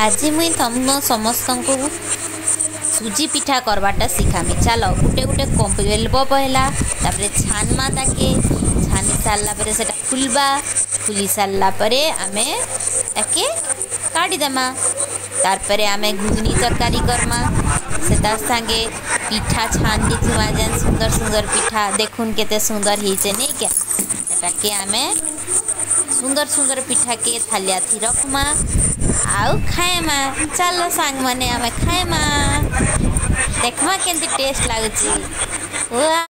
ଆଜି ମୁଇଁ ତମ ସମସ୍ତଙ୍କୁ ସୁଜି ପିଠା କର୍ବାଟା ଶିଖାମି ଚାଲ ଗୋଟେ ଗୋଟେ ବେଲବ ପହେଲା ତାପରେ ଛାନ୍ମା ତାକେ ଛାନି ସାରିଲା ପରେ ସେଟା ଫୁଲବା ଫୁଲି ସାରିଲା ପରେ ଆମେ ତାକେ କାଢ଼ିଦେମା ତାପରେ ଆମେ ଘୁଗୁନି ତରକାରୀ କର୍ମା ସେତାର ସାଙ୍ଗେ ପିଠା ଛାନ୍ଦିଥିବା ଯେନ୍ ସୁନ୍ଦର ସୁନ୍ଦର ପିଠା ଦେଖୁନ୍ କେତେ ସୁନ୍ଦର ହେଇଛେ ନେଇକେ ସେଟାକେ ଆମେ सुन्दर सुन्दर पिठा के थालिया थी रखमा आउ खाएमा चालो साङ मने आमे खाएमा देखमा केन्ती टेस्ट लाग्छ